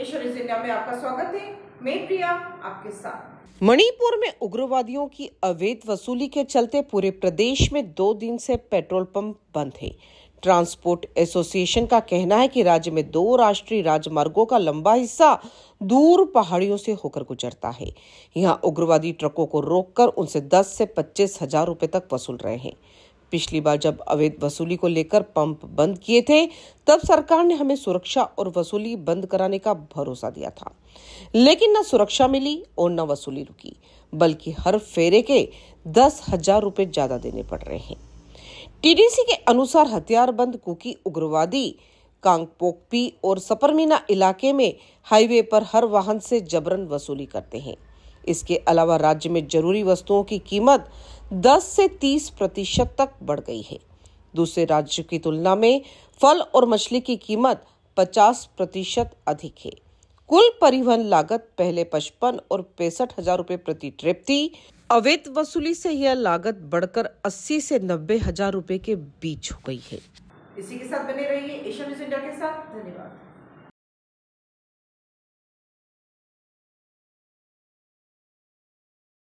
Media में आपका स्वागत है। मैं प्रिया, आपके साथ। मणिपुर में उग्रवादियों की अवैध वसूली के चलते पूरे प्रदेश में दो दिन से पेट्रोल पंप बंद है ट्रांसपोर्ट एसोसिएशन का कहना है कि राज्य में दो राष्ट्रीय राजमार्गों का लंबा हिस्सा दूर पहाड़ियों से होकर गुजरता है। यहाँ उग्रवादी ट्रकों को रोककर उनसे 10 से पच्चीस हज़ार रुपए तक वसूल रहे हैं। पिछली बार जब अवैध वसूली को लेकर पंप बंद किए थे, तब सरकार ने हमें सुरक्षा और वसूली बंद कराने का भरोसा दिया था। लेकिन न सुरक्षा मिली और न वसूली रुकी, बल्कि हर फेरे के दस हज़ार रुपए ज़्यादा देने पड़ रहे हैं। टीडीसी के अनुसार हथियारबंद कुकी, उग्रवादी, कांगपोकपी और सपरमीना इलाके में हाईवे पर हर वाहन से जबरन वसूली करते हैं। इसके अलावा राज्य में ज़रूरी वस्तुओं की कीमत 10 से 30 प्रतिशत तक बढ़ गई है। दूसरे राज्यों की तुलना में फल और मछली की कीमत 50 प्रतिशत अधिक है। कुल परिवहन लागत पहले पचपन और पैंसठ हज़ार रूपए प्रति ट्रिप थी। अवैध वसूली से यह लागत बढ़कर 80 से नब्बे हज़ार रूपए के बीच हो गई है। इसी के साथ बने रहिए एशिया न्यूज़ इंडिया के साथ। धन्यवाद।